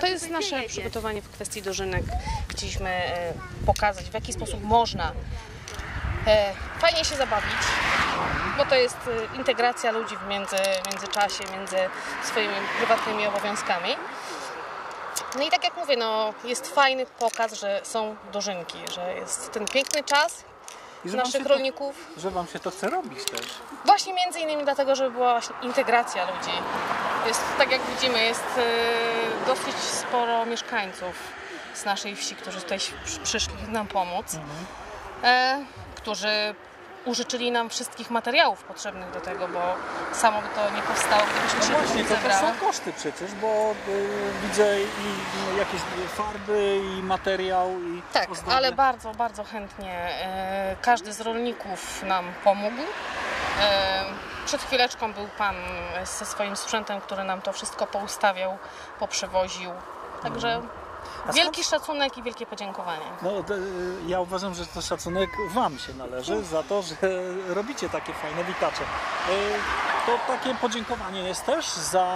To jest nasze przygotowanie w kwestii dożynek. Chcieliśmy e, pokazać, w jaki sposób można e, fajnie się zabawić, bo to jest e, integracja ludzi w między, międzyczasie, między swoimi prywatnymi obowiązkami. No i tak jak mówię, no, jest fajny pokaz, że są dożynki, że jest ten piękny czas I że naszych to, rolników. że wam się to chce robić też. Właśnie między innymi dlatego, żeby była właśnie integracja ludzi. Jest, tak jak widzimy, jest e, dosyć sporo mieszkańców z naszej wsi, którzy tutaj przy- przyszli nam pomóc, e, którzy użyczyli nam wszystkich materiałów potrzebnych do tego, bo samo by to nie powstało, gdybyśmy No się właśnie, nie to zebrały. są koszty przecież, bo y, widzę i i jakieś farby, i materiał, i Tak, ozdoby. ale bardzo, bardzo chętnie e, każdy z rolników nam pomógł. E, przed chwileczką był pan ze swoim sprzętem, który nam to wszystko poustawiał, poprzewoził. Także Mhm. Wielki szacunek i wielkie podziękowanie. No, d- ja uważam, że to szacunek Wam się należy za to, że robicie takie fajne witacze. Y, To takie podziękowanie jest też za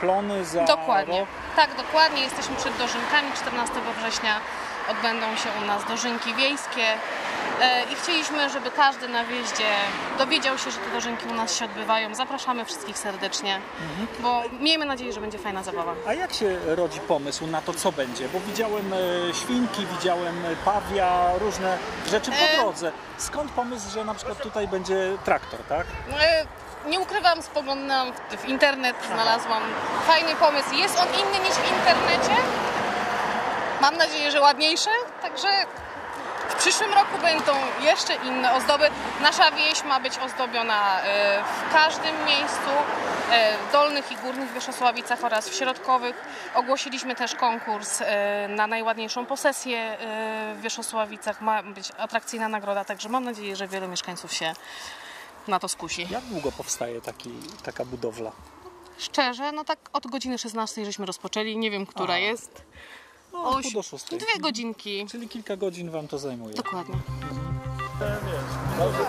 plony, za Dokładnie. rok. Tak, dokładnie. Jesteśmy przed dożynkami. 14 września odbędą się u nas dożynki wiejskie. E, I chcieliśmy, żeby każdy na wjeździe dowiedział się, że te dożynki u nas się odbywają. Zapraszamy wszystkich serdecznie, bo miejmy nadzieję, że będzie fajna zabawa. A jak się rodzi pomysł na to, co będzie? Bo widziałem e, świnki, widziałem e, pawia, różne rzeczy po drodze. Skąd pomysł, że na przykład tutaj będzie traktor, tak? Nie ukrywam, spoglądam w, internet, znalazłam fajny pomysł. Jest on inny niż w internecie. Mam nadzieję, że ładniejszy. Także przyszłym roku będą jeszcze inne ozdoby. Nasza wieś ma być ozdobiona e, w każdym miejscu, e, w dolnych i górnych Wierzchosławicach oraz w środkowych. Ogłosiliśmy też konkurs e, na najładniejszą posesję e, w Wierzchosławicach. Ma być atrakcyjna nagroda, także mam nadzieję, że wielu mieszkańców się na to skusi. Jak długo powstaje taki, taka budowla? Szczerze, no tak od godziny 16 żeśmy rozpoczęli, nie wiem, która A. jest. No, Oś- do szóstej. Dwie godzinki. Czyli kilka godzin Wam to zajmuje. Dokładnie. Dobrze,